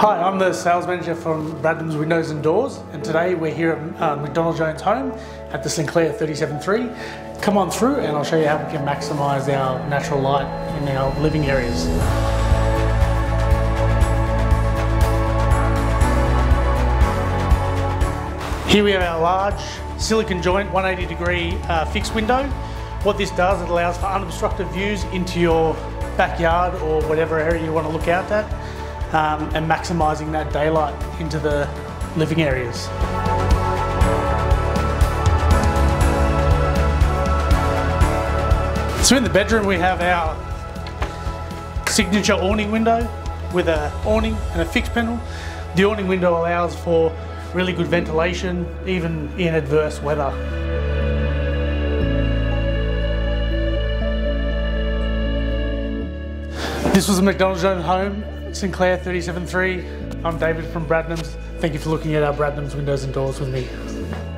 Hi, I'm the sales manager from Bradnam's Windows and Doors, and today we're here at uh, McDonald Jones Home at the St Clair 37.3. Come on through and I'll show you how we can maximise our natural light in our living areas. Here we have our large silicon joint 180 degree uh, fixed window. What this does, it allows for unobstructed views into your backyard or whatever area you want to look out at um, and maximising that daylight into the living areas. So in the bedroom we have our signature awning window with an awning and a fixed panel. The awning window allows for really good ventilation, even in adverse weather. This was a McDonald Jones home, St Clair 37.3. I'm David from Bradnams. Thank you for looking at our Bradnams windows and doors with me.